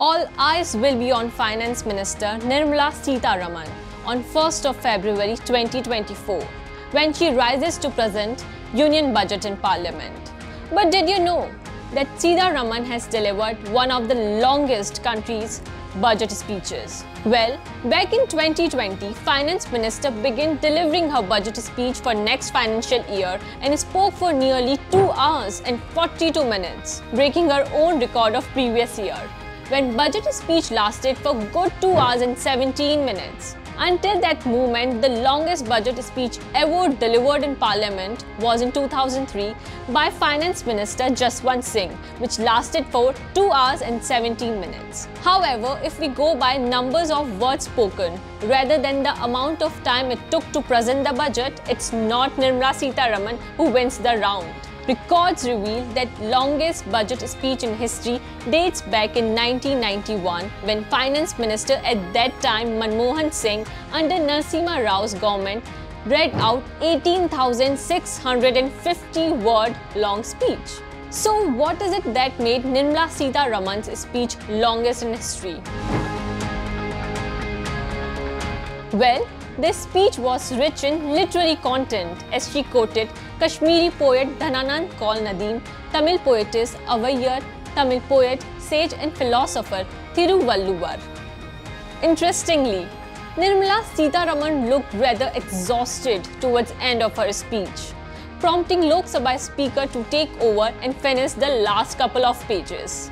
all eyes will be on Finance Minister Nirmala Sitharaman on 1st of February 2024 when she rises to present Union Budget in Parliament. But did you know that Sitharaman has delivered one of the longest country's budget speeches? Well, back in 2020, Finance Minister began delivering her budget speech for next financial year and spoke for nearly 2 hours and 42 minutes, breaking her own record of previous year, when budget speech lasted for good 2 hours and 17 minutes. Until that moment, the longest budget speech ever delivered in Parliament was in 2003 by Finance Minister Jaswant Singh, which lasted for 2 hours and 17 minutes. However, if we go by numbers of words spoken rather than the amount of time it took to present the budget, it's not Nirmala Sitharaman who wins the round. Records reveal that longest budget speech in history dates back in 1991 when Finance Minister at that time Manmohan Singh under Narasimha Rao's government read out 18,650 word long speech. So what is it that made Nirmala Sitharaman's speech longest in history? Well, this speech was rich in literary content as she quoted Kashmiri poet Dhananand Kaul Nadeem, Tamil poetess Avvaiyar, Tamil poet, sage and philosopher Thiruvalluvar. Interestingly, Nirmala Sitharaman looked rather exhausted towards end of her speech, prompting Lok Sabha speaker to take over and finish the last couple of pages.